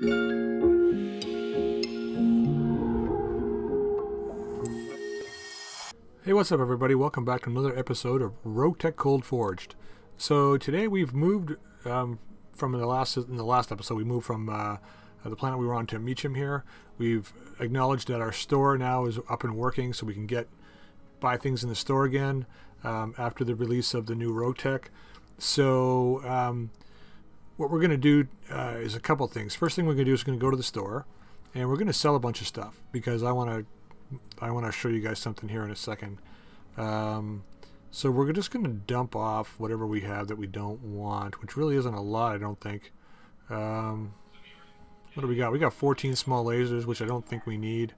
Hey, what's up, everybody? Welcome back to another episode of Rogue Tech Cold Forged. So today we've moved um, from the last in the last episode. We moved from uh, the planet we were on to Meacham here. We've acknowledged that our store now is up and working, so we can get buy things in the store again um, after the release of the new Rogue Tech. So um, what we're going to do uh, is a couple things. First thing we're going to do is going to go to the store, and we're going to sell a bunch of stuff because I want to I want to show you guys something here in a second. Um, so we're just going to dump off whatever we have that we don't want, which really isn't a lot, I don't think. Um, what do we got? We got 14 small lasers, which I don't think we need.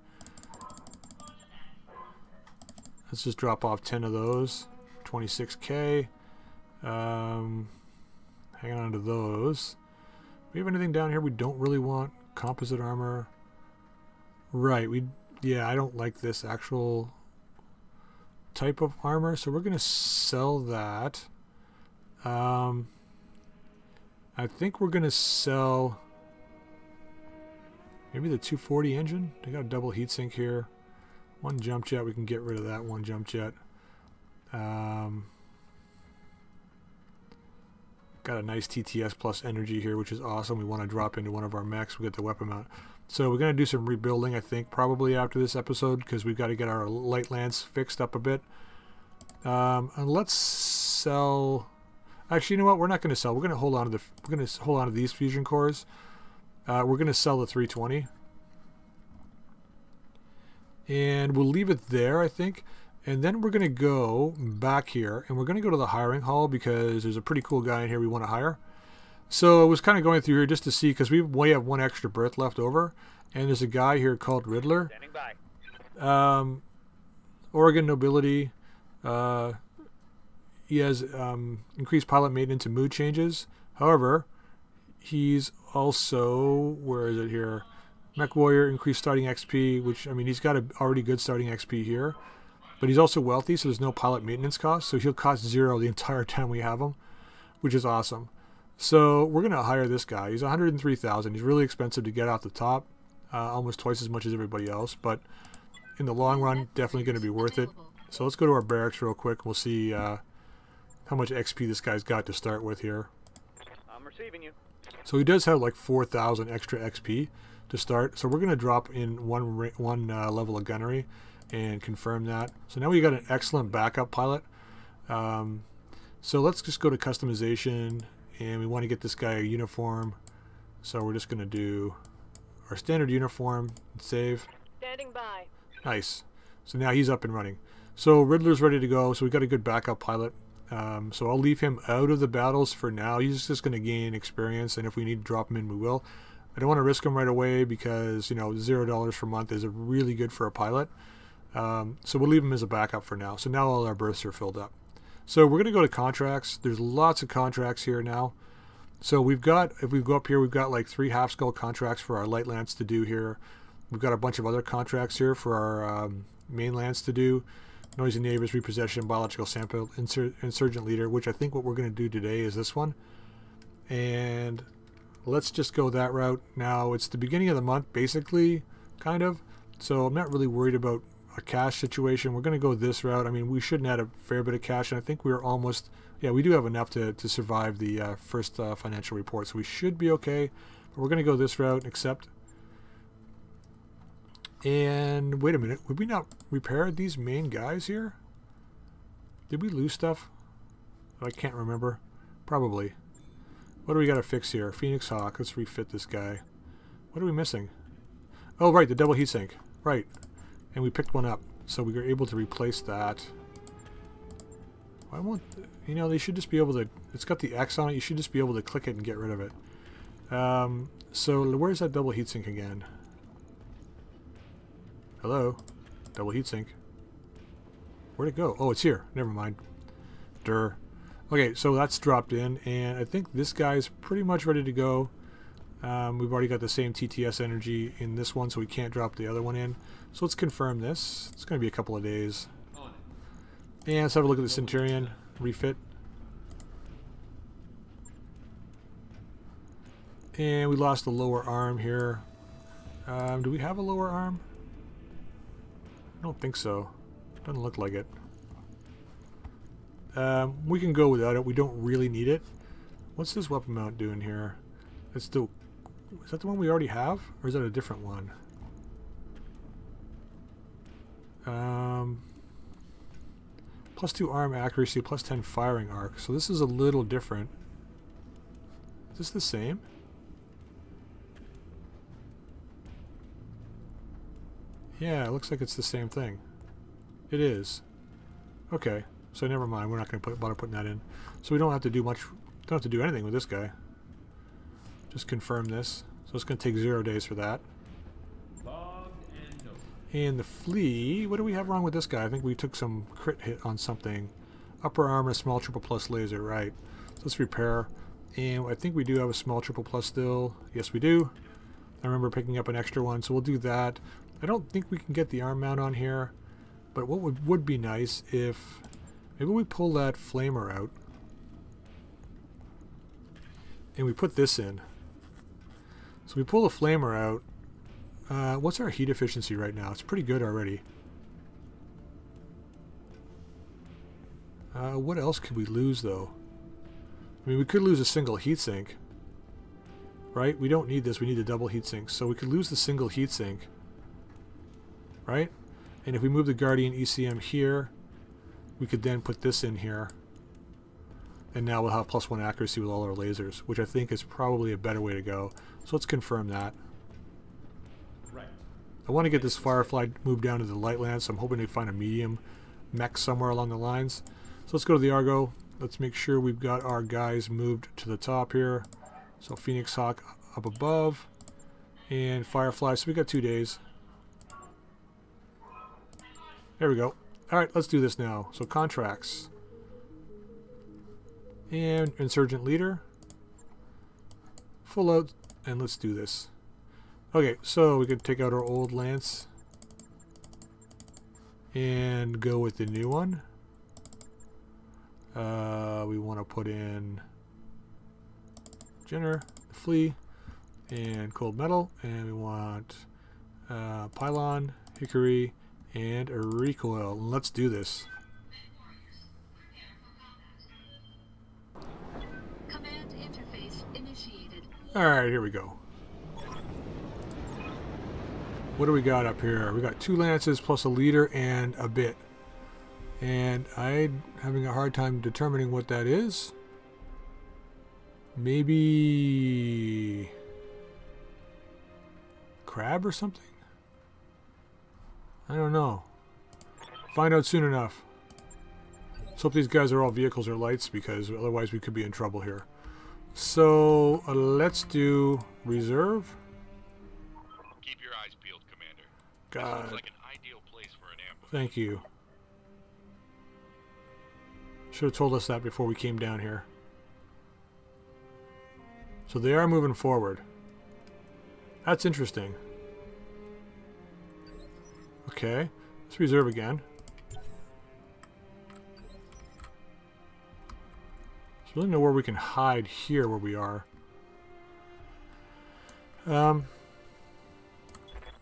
Let's just drop off 10 of those. 26k. Um, hang on to those. We have anything down here we don't really want? Composite armor. Right, we yeah, I don't like this actual type of armor, so we're going to sell that. Um, I think we're going to sell maybe the 240 engine. They got a double heatsink here. One jump jet, we can get rid of that one jump jet. Um, got a nice TTS plus energy here, which is awesome. We want to drop into one of our mechs. We get the weapon mount. So we're going to do some rebuilding, I think, probably after this episode, because we've got to get our light lance fixed up a bit. Um, and let's sell... Actually, you know what? We're not going to sell. We're going to hold on to the. We're going to hold on to these fusion cores. Uh, we're going to sell the 320, and we'll leave it there, I think. And then we're going to go back here, and we're going to go to the hiring hall because there's a pretty cool guy in here we want to hire. So I was kind of going through here just to see because we we have one extra berth left over, and there's a guy here called Riddler. Um, Oregon nobility. Uh, he has um, increased pilot maintenance and mood changes. However, he's also where is it here? Mech Warrior increased starting XP, which I mean he's got a already good starting XP here, but he's also wealthy, so there's no pilot maintenance cost. So he'll cost zero the entire time we have him, which is awesome. So we're going to hire this guy. He's 103,000. He's really expensive to get out the top, uh, almost twice as much as everybody else, but in the long run, definitely going to be worth it. So let's go to our barracks real quick. We'll see uh, how much XP this guy's got to start with here. I'm receiving you. So he does have like 4,000 extra XP to start. So we're going to drop in one one uh, level of gunnery and confirm that. So now we got an excellent backup pilot. Um, so let's just go to customization and we want to get this guy a uniform. So we're just going to do our standard uniform and save. Standing by. Nice. So now he's up and running. So Riddler's ready to go so we got a good backup pilot. Um, so I'll leave him out of the battles for now. He's just going to gain experience and if we need to drop him in we will. I don't want to risk him right away because you know zero dollars per month is really good for a pilot um, so we'll leave them as a backup for now so now all our berths are filled up so we're going to go to contracts. There's lots of contracts here now. So we've got, if we go up here, we've got like three half skull contracts for our light lance to do here. We've got a bunch of other contracts here for our um, main lance to do. Noisy neighbors, repossession, biological sample, insur insurgent leader, which I think what we're going to do today is this one. And let's just go that route. Now, it's the beginning of the month, basically, kind of. So I'm not really worried about a cash situation. We're going to go this route. I mean, we shouldn't add a fair bit of cash, and I think we're almost, yeah, we do have enough to, to survive the uh, first uh, financial report, so we should be okay. But we're going to go this route and accept. And wait a minute, would we not repair these main guys here? Did we lose stuff? I can't remember. Probably. What do we got to fix here? Phoenix Hawk. Let's refit this guy. What are we missing? Oh, right, the double heatsink. Right and we picked one up. So we were able to replace that. I want you know they should just be able to it's got the X on it. You should just be able to click it and get rid of it. Um, so where's that double heatsink again? Hello? Double heatsink. Where'd it go? Oh it's here. Never mind. Dur. okay so that's dropped in and I think this guy's pretty much ready to go um, we've already got the same TTS energy in this one, so we can't drop the other one in. So let's confirm this. It's going to be a couple of days. And let's have a look at the Centurion refit. And we lost the lower arm here. Um, do we have a lower arm? I don't think so. Doesn't look like it. Um, we can go without it. We don't really need it. What's this weapon mount doing here? It's the... Is that the one we already have? Or is that a different one? Um, plus 2 arm accuracy, plus 10 firing arc. So this is a little different. Is this the same? Yeah, it looks like it's the same thing. It is. Okay, so never mind. We're not going to put bother putting that in. So we don't have to do much. Don't have to do anything with this guy. Just confirm this. So it's going to take zero days for that. And the flea, what do we have wrong with this guy? I think we took some crit hit on something. Upper armor, small triple plus laser, right. So let's repair. And I think we do have a small triple plus still. Yes, we do. I remember picking up an extra one, so we'll do that. I don't think we can get the arm mount on here, but what would, would be nice if maybe we pull that flamer out and we put this in. So we pull the flamer out. Uh, what's our heat efficiency right now? It's pretty good already. Uh, what else could we lose though? I mean, we could lose a single heatsink. Right? We don't need this. We need a double heatsink. So we could lose the single heatsink right? And if we move the Guardian ECM here, we could then put this in here. And now we'll have plus one accuracy with all our lasers, which I think is probably a better way to go. So let's confirm that. Right. I want to get this Firefly moved down to the light land, so I'm hoping to find a medium mech somewhere along the lines. So let's go to the Argo. Let's make sure we've got our guys moved to the top here. So Phoenix Hawk up above. And Firefly, so we got two days. There we go. Alright, let's do this now. So contracts. And insurgent leader. Full out, and let's do this. Okay, so we can take out our old lance and go with the new one. Uh, we want to put in Jenner, the Flea, and Cold Metal, and we want uh, Pylon, Hickory, and a recoil. Let's do this. Alright, here we go. What do we got up here? We got two lances plus a leader and a bit. And I'm having a hard time determining what that is. Maybe... Crab or something? I don't know. Find out soon enough. Let's hope these guys are all vehicles or lights because otherwise we could be in trouble here. So uh, let's do reserve. Keep your eyes peeled, Commander. God. like an ideal place for an ambush. Thank you. Should have told us that before we came down here. So they are moving forward. That's interesting. Okay, let's reserve again. So really know where we can hide here where we are. Um,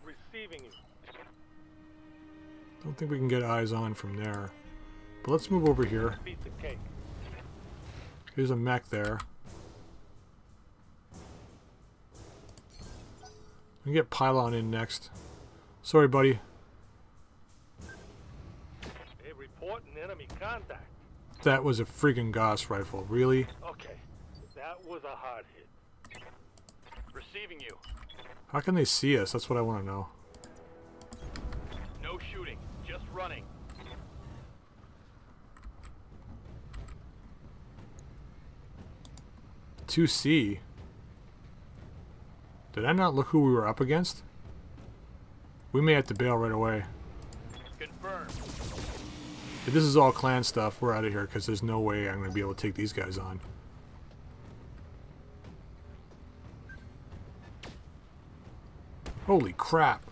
Receiving you. Don't think we can get eyes on from there. But let's move over here. Here's a mech there. We can get Pylon in next. Sorry, buddy. They report an enemy contact. That was a freaking Gauss rifle. Really? Okay, that was a hard hit. Receiving you. How can they see us? That's what I want to know. No shooting. Just running. Two C. Did I not look who we were up against? We may have to bail right away. If this is all clan stuff, we're out of here because there's no way I'm going to be able to take these guys on. Holy crap.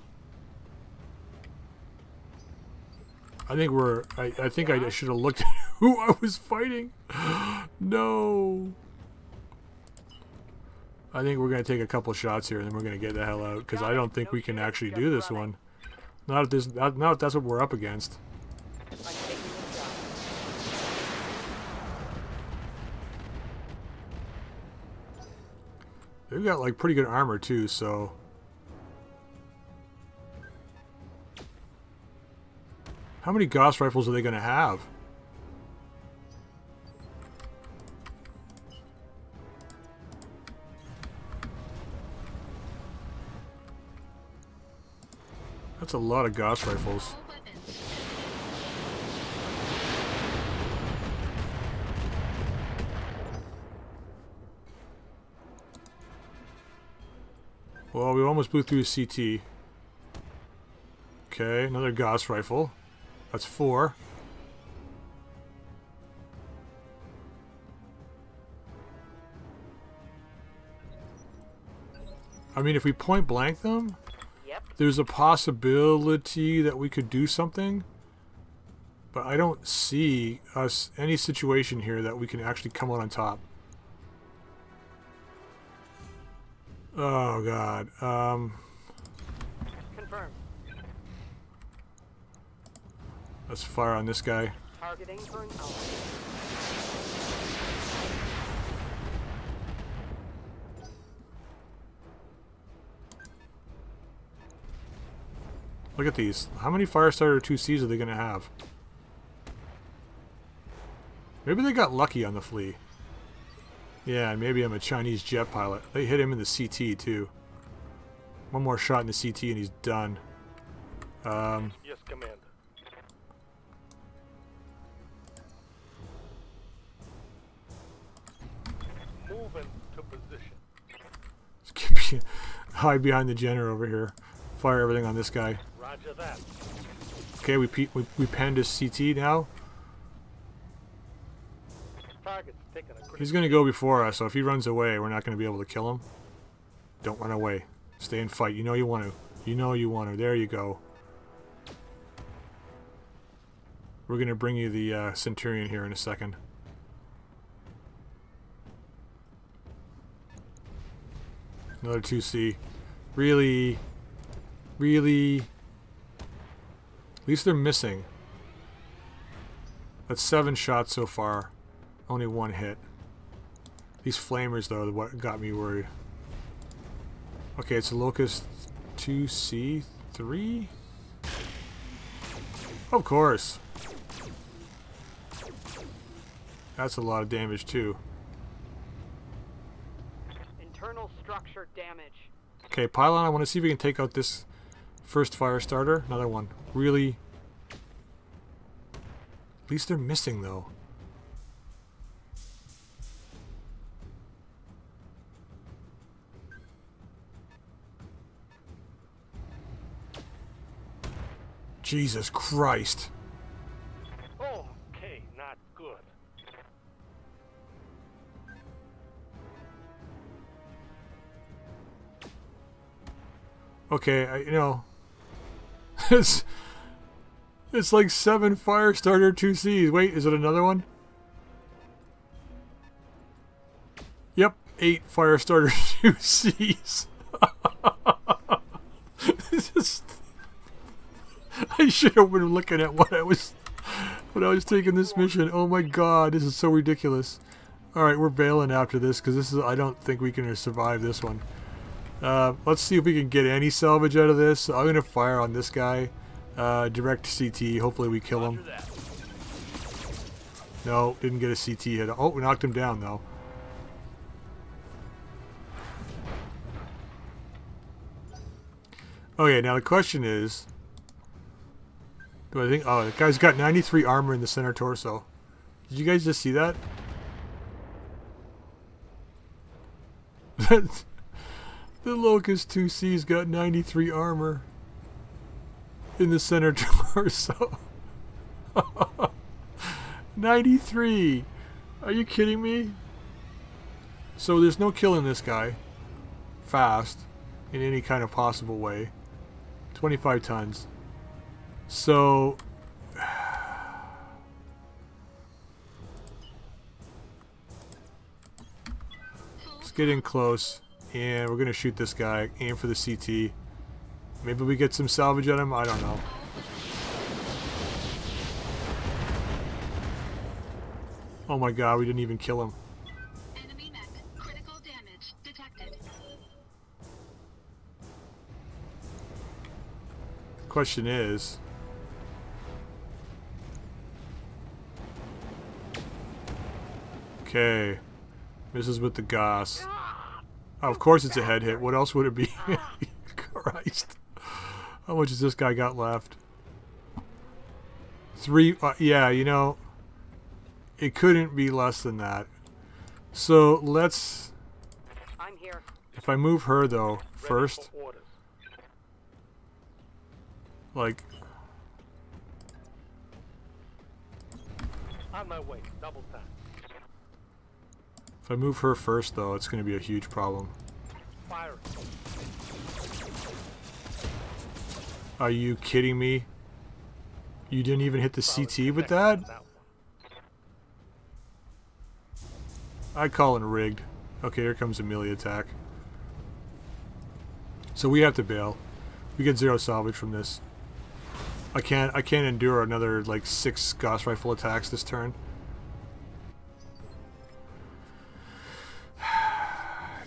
I think we're... I, I think I should have looked at who I was fighting. no. I think we're going to take a couple shots here and then we're going to get the hell out because I don't think we can actually do this one. Not if this, not, not if that's what we're up against. I'm taking the shot. They've got like pretty good armor too, so. How many Gauss rifles are they going to have? That's a lot of Gauss rifles. We almost blew through a CT. Okay, another Gauss rifle. That's four. I mean, if we point blank them, Yep. there's a possibility that we could do something. But I don't see us any situation here that we can actually come out on top. Oh god. Um, Confirmed. let's fire on this guy. Targeting for an hour. Look at these. How many Firestarter 2Cs are they going to have? Maybe they got lucky on the flea. Yeah, and maybe I'm a Chinese jet pilot. They hit him in the CT too. One more shot in the CT and he's done. Um, Yes, Commander. Moving to position. hide behind the Jenner over here. Fire everything on this guy. Roger that. Okay, we pe- we, we panned his CT now. He's going to go before us, so if he runs away, we're not going to be able to kill him. Don't run away. Stay and fight. You know you want to. You know you want to. There you go. We're going to bring you the uh, Centurion here in a second. Another 2C. Really? Really? At least they're missing. That's seven shots so far. Only one hit. These flamers, though, are what got me worried. Okay, it's a Locust 2C3? Of course. That's a lot of damage, too. Internal structure damage. Okay, Pylon, I want to see if we can take out this first fire starter. Another one. Really? At least they're missing, though. Jesus Christ. Okay, not good. Okay, I, you know, it's it's like seven fire starter two C's. Wait, is it another one? Yep, eight fire starter two C's. Just- I should have been looking at what I was when I was taking this mission. Oh my god, this is so ridiculous. All right, we're bailing after this because this is. I don't think we can survive this one. Uh, let's see if we can get any salvage out of this. I'm gonna fire on this guy. Uh, direct CT. Hopefully we kill him. No, didn't get a CT hit. Oh, we knocked him down though. Okay, now the question is, do I think? Oh, the guy's got 93 armor in the center torso. Did you guys just see that? the Locust 2C's got 93 armor in the center torso. 93! Are you kidding me? So there's no killing this guy fast in any kind of possible way. 25 tons. So let's get in close and we're gonna shoot this guy. Aim for the CT. Maybe we get some salvage at him. I don't know. Oh my god, we didn't even kill him. Enemy mech. Critical damage detected. Question is, okay, misses with the Gauss. Of course, it's a head hit. What else would it be? Christ, how much has this guy got left? Three. Uh, yeah, you know, it couldn't be less than that. So let's. I'm here. If I move her though first, like On my way. Double tap. If I move her first, though, it's going to be a huge problem. Fire. Are you kidding me? You didn't even hit the CT with that? I call it rigged. Okay, here comes a melee attack. So we have to bail. We get zero salvage from this. I can't. I can't endure another like six Gauss rifle attacks this turn.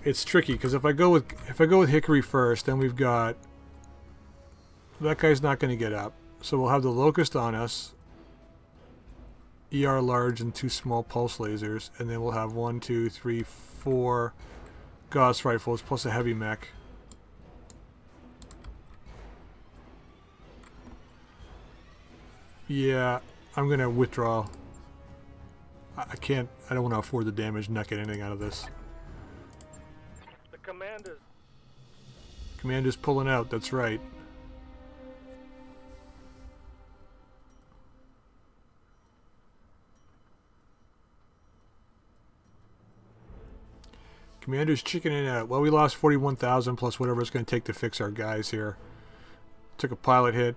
It's tricky because if I go with if I go with Hickory first, then we've got that guy's not going to get up. So we'll have the Locust on us. ER large and two small pulse lasers, and then we'll have one, two, three, four Gauss rifles plus a heavy mech. Yeah, I'm gonna withdraw. I I can't. I don't want to afford the damage not get anything out of this. Commander's Commander's pulling out. That's right. Commander's chickening out. Well, we lost 41,000 plus whatever it's going to take to fix our guys here. Took a pilot hit.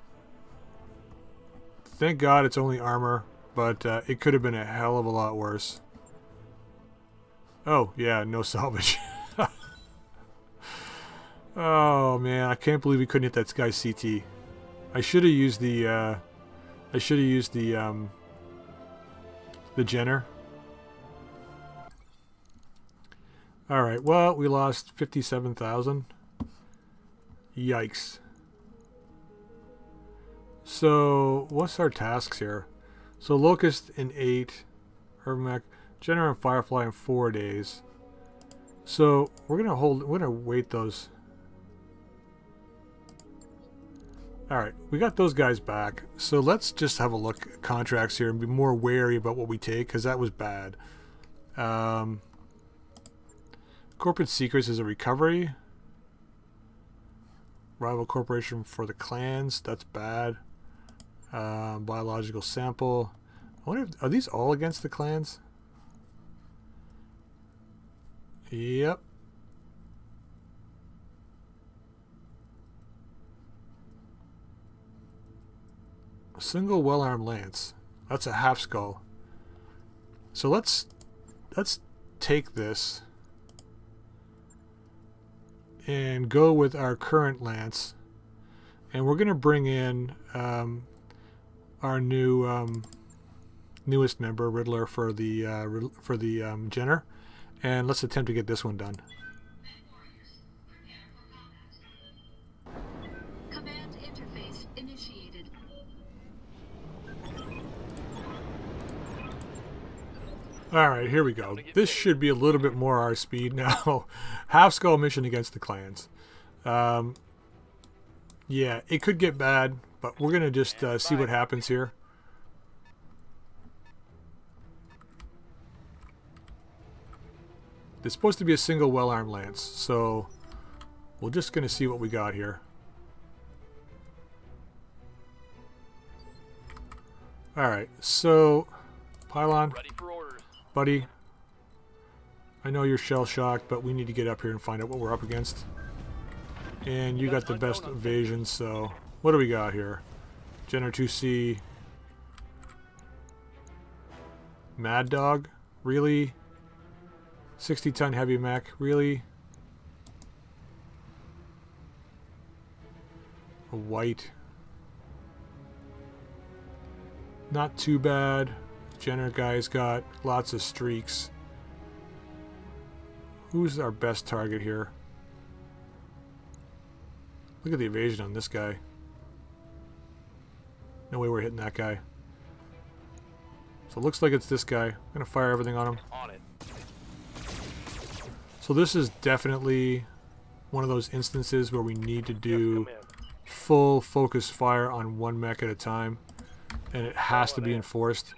Thank God it's only armor, but uh, it could have been a hell of a lot worse. Oh, yeah, no salvage. Oh man, I can't believe we couldn't hit that guy's CT. I should have used the uh I should have used the um the Jenner. Alright, well we lost fifty seven thousand. Yikes. So what's our tasks here? So Locust in eight, Hermac, Jenner and Firefly in four days. So we're gonna hold we're gonna wait those Alright, we got those guys back. So let's just have a look at contracts here and be more wary about what we take, because that was bad. Um, corporate Secrets is a recovery. Rival Corporation for the clans, that's bad. Um, biological sample. I wonder if, are these all against the clans? Yep. Single well-armed lance. That's a half skull. So let's let's take this and go with our current lance, and we're going to bring in um, our new um, newest member, Riddler, for the uh, for the um, Jenner, and let's attempt to get this one done. All right, here we go. This should be a little bit more our speed now. Half skull mission against the clans. Um, yeah, it could get bad, but we're gonna just uh, see what happens here. It's supposed to be a single well-armed lance, so we're just gonna see what we got here. All right, so pylon. Buddy, I know you're shell-shocked, but we need to get up here and find out what we're up against. And you got the best evasion, so... What do we got here? Jenner 2C... Mad Dog? Really? 60-ton heavy mech? Really? A white. Not too bad. Jenner guy's got lots of streaks. Who's our best target here? Look at the evasion on this guy. No way we're hitting that guy. So it looks like it's this guy. I'm going to fire everything on him. On it. So this is definitely one of those instances where we need to do full focus fire on one mech at a time. And it has to be enforced.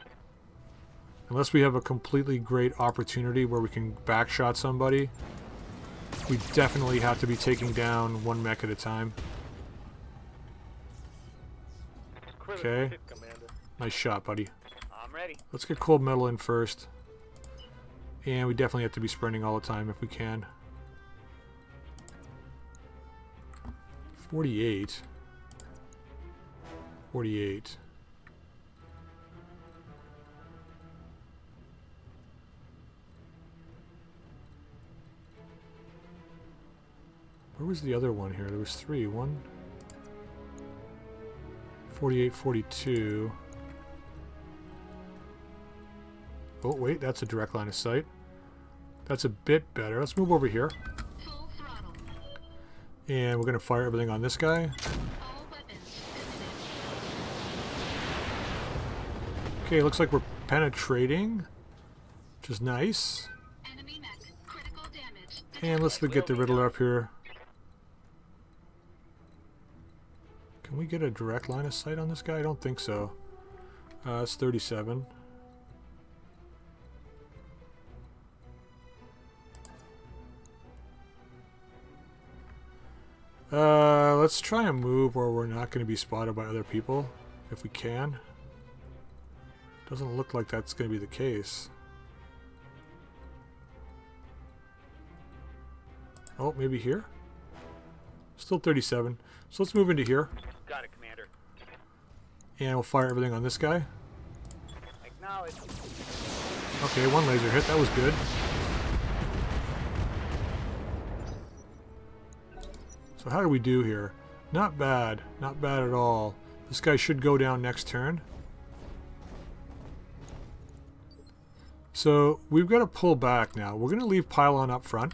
Unless we have a completely great opportunity where we can backshot somebody, we definitely have to be taking down one mech at a time. Okay. Nice shot, buddy. I'm ready. Let's get cold metal in first. And we definitely have to be sprinting all the time if we can. 48. 48. Where was the other one here? There was three. One. 48, 42. Oh, wait, that's a direct line of sight. That's a bit better. Let's move over here. And we're going to fire everything on this guy. All weapons eliminated. Okay, looks like we're penetrating, which is nice. Enemy mech. Critical damage. And let's get the Riddler up here. Can we get a direct line of sight on this guy? I don't think so. Uh, it's 37. Uh, let's try and move where we're not going to be spotted by other people, if we can. Doesn't look like that's going to be the case. Oh, maybe here? Still 37. So let's move into here. And we'll fire everything on this guy. Okay, one laser hit. That was good. So how do we do here? Not bad. Not bad at all. This guy should go down next turn. So we've got to pull back now. We're going to leave pylon up front.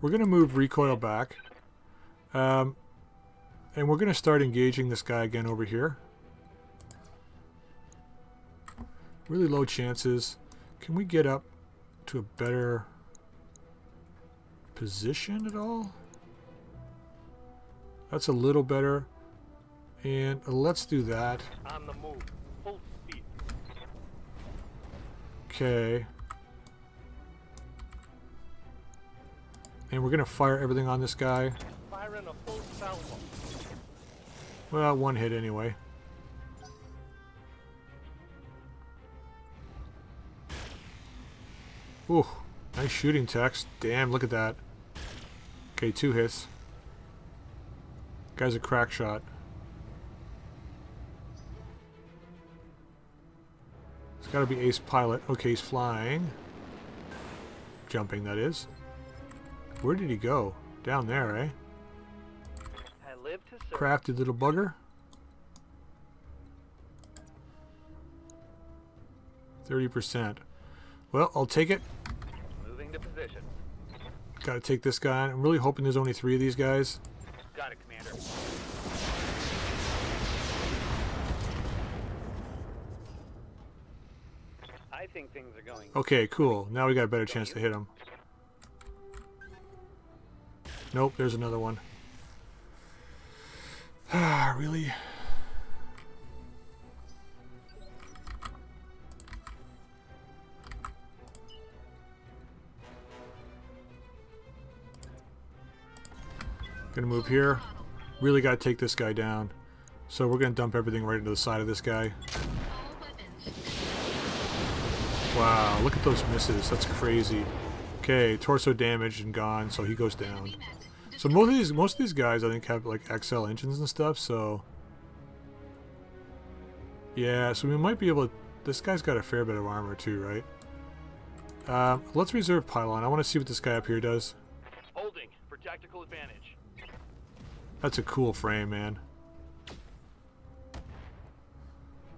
We're going to move recoil back. Um, and we're going to start engaging this guy again over here. Really low chances. Can we get up to a better position at all? That's a little better. And let's do that. On the move. Full speed. Okay. And we're going to fire everything on this guy. Firing a full salvo. Well, one hit anyway. Ooh, nice shooting text. Damn, look at that. Okay, two hits. Guy's a crack shot. It's gotta be ace pilot. Okay, he's flying. Jumping, that is. Where did he go? Down there, eh? I live to serve. Crafty little bugger. 30%. Well, I'll take it. Moving to position. Gotta take this guy on. I'm really hoping there's only three of these guys. Got it, Commander. I think things are going. Okay, cool. Now we got a better chance to hit him. Nope, there's another one. Ah, really? Gonna move here. Really gotta take this guy down. So we're gonna dump everything right into the side of this guy. Wow, look at those misses. That's crazy. Okay, torso damaged and gone, so he goes down. So most of these most of these guys I think have like XL engines and stuff, so Yeah, so we might be able to this guy's got a fair bit of armor too, right? Um, let's reserve pylon. I want to see what this guy up here does. That's a cool frame, man.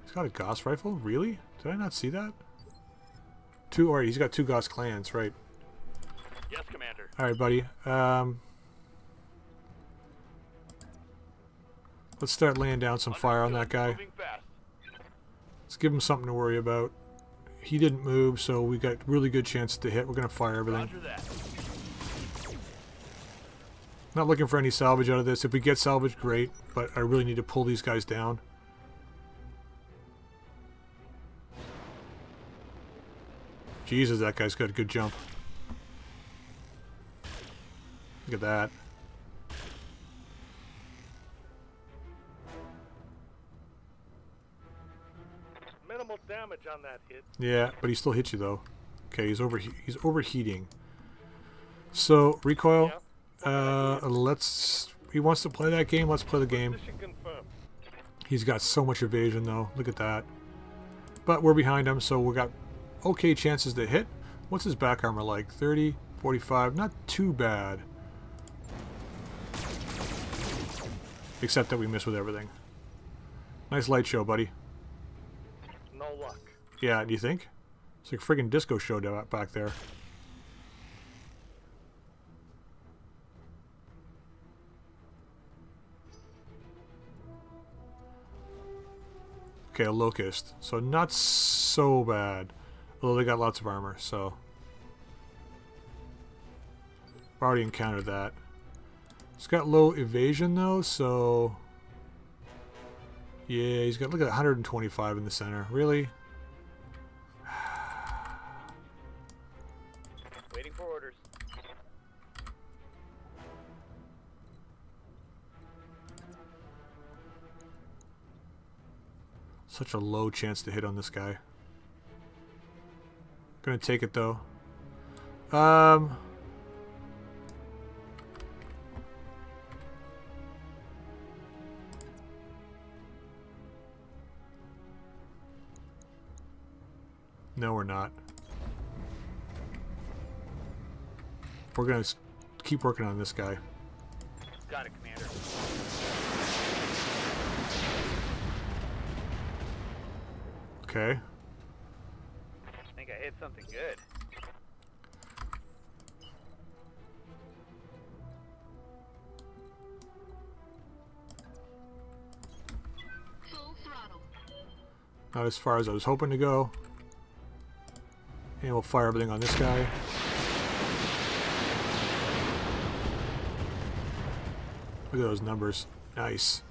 He's got a Gauss rifle? Really? Did I not see that? Two, alright, he's got two Gauss clans, right. Yes, Commander. Alright, buddy. Um, let's start laying down some fire on that guy. Let's give him something to worry about. He didn't move, so we got really good chance to hit. We're going to fire everything. Not looking for any salvage out of this. If we get salvage, great, but I really need to pull these guys down. Jesus, that guy's got a good jump. Look at that. Minimal damage on that hit. Yeah, but he still hits you though. Okay, he's over he's overheating. So recoil. Yep. Uh, let's. He wants to play that game. Let's play the game. He's got so much evasion though. Look at that. But we're behind him, so we got okay chances to hit. What's his back armor like? 30, 45. Not too bad. Except that we miss with everything. Nice light show, buddy. No luck. Yeah, do you think? It's like a friggin' disco show back there. Okay, a locust. So not so bad. Although they got lots of armor, so... Already encountered that. It's got low evasion though, so... Yeah, he's got, look at 125 in the center. Really? Such a low chance to hit on this guy. Gonna take it though. Um. No, we're not. We're gonna keep working on this guy. Got it, Commander. Okay. I think I hit something good. Not as far as I was hoping to go. And we'll fire everything on this guy. Look at those numbers. Nice.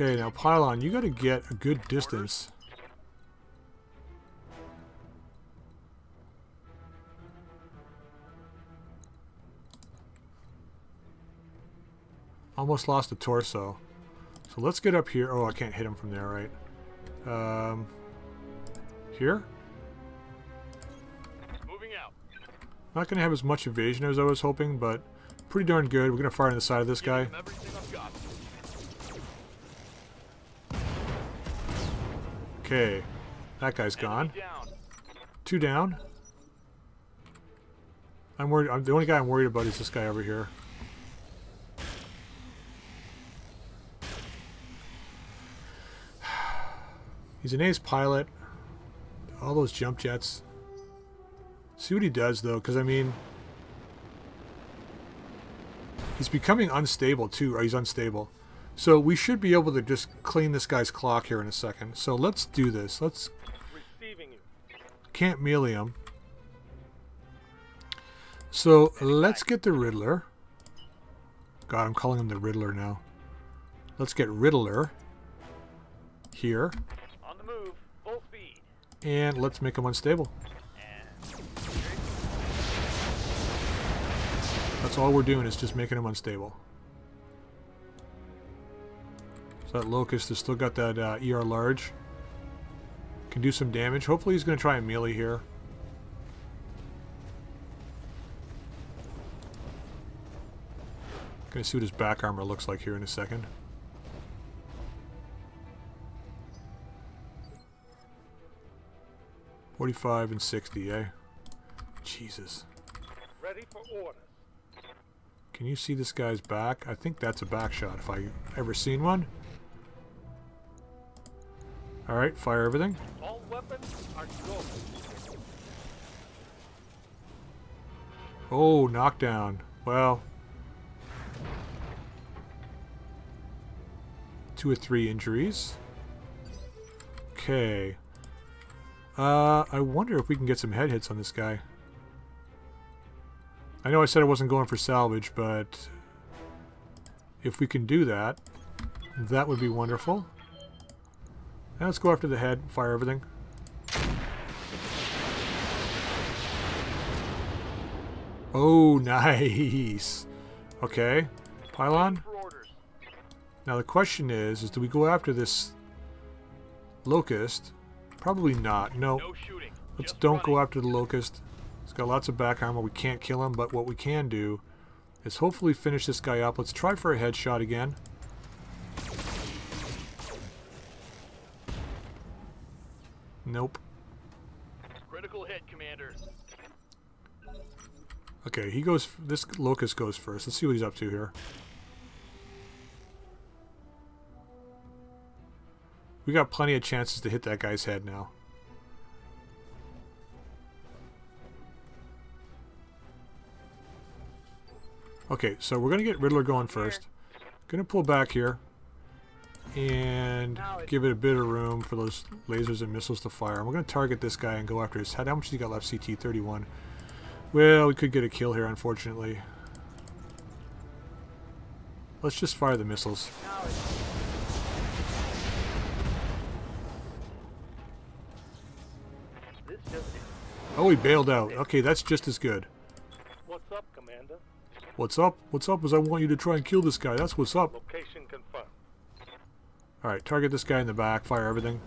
Okay, now Pylon, you gotta get a good distance. Almost lost the torso. So let's get up here. Oh, I can't hit him from there, right? Um, here? Moving out. Not gonna have as much evasion as I was hoping, but pretty darn good. We're gonna fire on the side of this guy. Giving him everything I've got. Okay, that guy's gone. Two down. I'm worried. I'm, the only guy I'm worried about is this guy over here. He's an ace pilot. All those jump jets. See what he does though, because I mean, he's becoming unstable too. Or he's unstable. So we should be able to just clean this guy's clock here in a second. So let's do this. Let's can't melee him. So let's get the Riddler. God, I'm calling him the Riddler now. Let's get Riddler here, On the move. Full speed. and let's make him unstable. That's all we're doing is just making him unstable. So that Locust has still got that uh, ER large. Can do some damage. Hopefully he's going to try and melee here. Gonna see what his back armor looks like here in a second. Forty-five and sixty, eh? Jesus. Ready for orders. Can you see this guy's back? I think that's a back shot if I ever seen one. Alright, fire everything. All weapons are go. Oh, knockdown. Well. Two or three injuries. Okay. Uh, I wonder if we can get some head hits on this guy. I know I said I wasn't going for salvage, but if we can do that, that would be wonderful. Now let's go after the head, fire everything. Oh, nice. Okay. Pylon. Now the question is, is do we go after this locust? Probably not. No. No. Let's Just don't go after the locust. He's got lots of back armor. We can't kill him, but what we can do is hopefully finish this guy up. Let's try for a headshot again. Nope. Critical hit, Commander. Okay, he goes. This locust goes first. Let's see what he's up to here. We got plenty of chances to hit that guy's head now. Okay, so we're gonna get Riddler going first. Gonna pull back here and give it a bit of room for those lasers and missiles to fire. And we're gonna target this guy and go after his head. How much has he got left? CT 31. Well, we could get a kill here, unfortunately. Let's just fire the missiles. Now it's This just Oh, he bailed out. Okay, that's just as good. What's up, Commander? What's up? What's up is I want you to try and kill this guy. That's what's up. Location confirmed. Alright, target this guy in the back. Fire everything.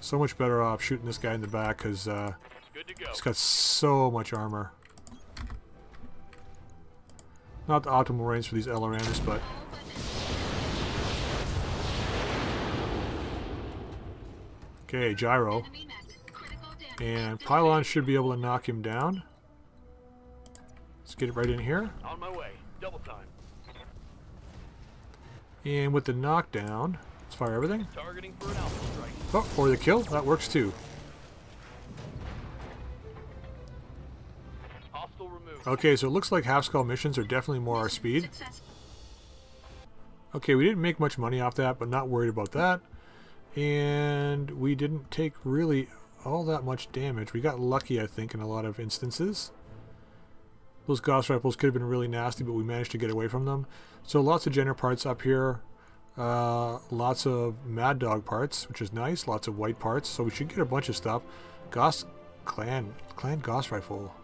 So much better off shooting this guy in the back because uh, go. he's got so much armor. Not the optimal range for these LRMs, but... Okay, gyro. Enemy met. Critical damage. And Pylon should be able to knock him down. Let's get it right in here. On my way. Double time. And with the knockdown, let's fire everything. Targeting for an alpha strike. Oh, or the kill. That works too. Okay, so it looks like half skull missions are definitely more our speed. Okay, we didn't make much money off that, but not worried about that. And we didn't take really all that much damage. We got lucky, I think, in a lot of instances. Those Gauss rifles could have been really nasty, but we managed to get away from them. So lots of Jenner parts up here. Uh, lots of Mad Dog parts, which is nice. Lots of white parts, so we should get a bunch of stuff. Gauss Clan, Clan Gauss rifle.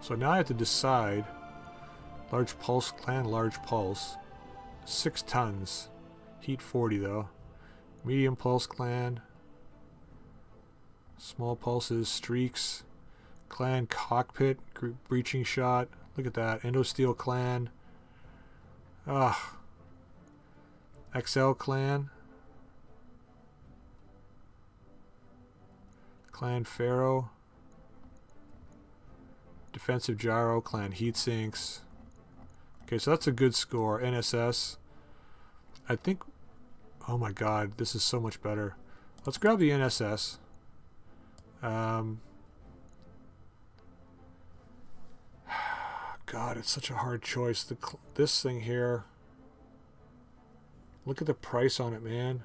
So now I have to decide. Large pulse, clan large pulse. Six tons. Heat 40 though. Medium pulse clan. Small pulses, streaks. Clan cockpit, gr- breaching shot. Look at that. Endosteel clan. Ah. XL clan. Clan Ferro. Defensive gyro, clan heat sinks. Okay, so that's a good score. NSS. I think. Oh my god, this is so much better. Let's grab the NSS. Um. God, it's such a hard choice. The this thing here. Look at the price on it, man.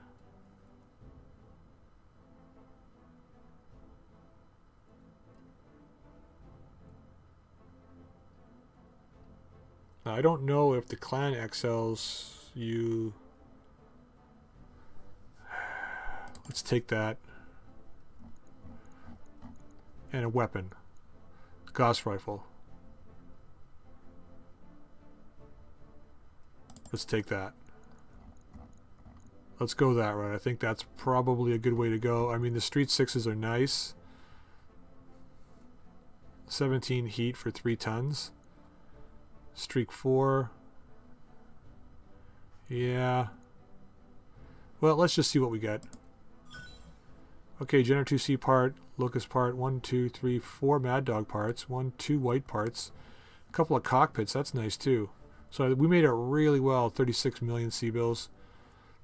Now, I don't know if the clan XLs you. Let's take that. And a weapon. Gauss rifle. Let's take that. Let's go that route. I think that's probably a good way to go. I mean, the Streak Sixes are nice. 17 heat for 3 tons. Streak 4. Yeah. Well, let's just see what we get. Okay, Jenner 2C part, Locust part, 1, 2, 3, 4 Mad Dog parts, 1, 2 white parts, a couple of cockpits, that's nice too. So we made it really well, 36 million C-bills.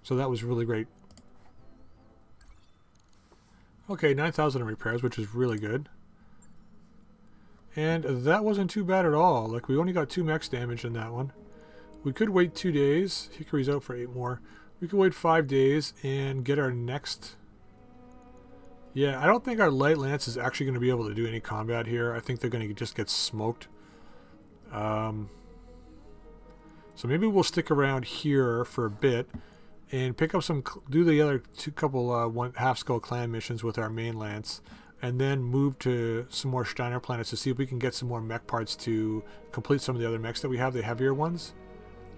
So that was really great. Okay, 9,000 in repairs, which is really good. And that wasn't too bad at all. Like, we only got two max damage in that one. We could wait two days. Hickory's out for eight more. We could wait five days and get our next... Yeah, I don't think our light lance is actually going to be able to do any combat here. I think they're going to just get smoked. Um, so maybe we'll stick around here for a bit and pick up some, do the other two couple uh, one half skull clan missions with our main lance, and then move to some more Steiner planets to see if we can get some more mech parts to complete some of the other mechs that we have, the heavier ones,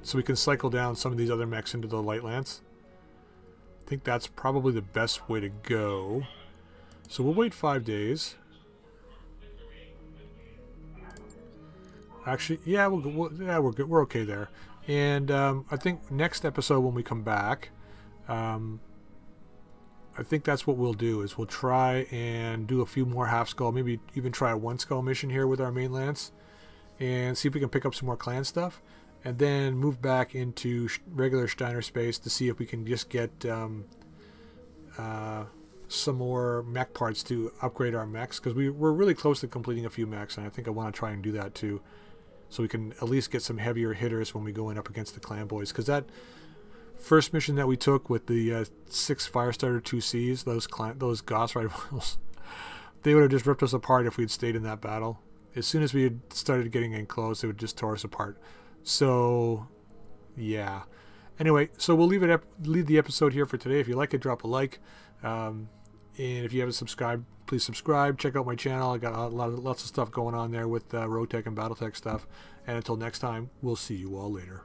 so we can cycle down some of these other mechs into the light lance. I think that's probably the best way to go. So we'll wait five days. Actually, yeah, we'll, we'll yeah we're good. We're okay there. And um, I think next episode when we come back, um, I think that's what we'll do is we'll try and do a few more half skull, maybe even try a one skull mission here with our main lance, and see if we can pick up some more clan stuff, and then move back into regular Steiner space to see if we can just get um, uh, some more mech parts to upgrade our mechs because we, we're really close to completing a few mechs, and I think I want to try and do that too so we can at least get some heavier hitters when we go in up against the clan boys because that first mission that we took with the uh, six Firestarter 2Cs, those clan, those Gauss rifles, they would have just ripped us apart if we had stayed in that battle. As soon as we had started getting in close, they would just tore us apart. So, yeah. Anyway, so we'll leave it up, leave the episode here for today. If you like it, drop a like. Um, and if you haven't subscribed, please subscribe. Check out my channel. I got a lot of lots of stuff going on there with uh, Roguetech and BattleTech stuff. And until next time, we'll see you all later.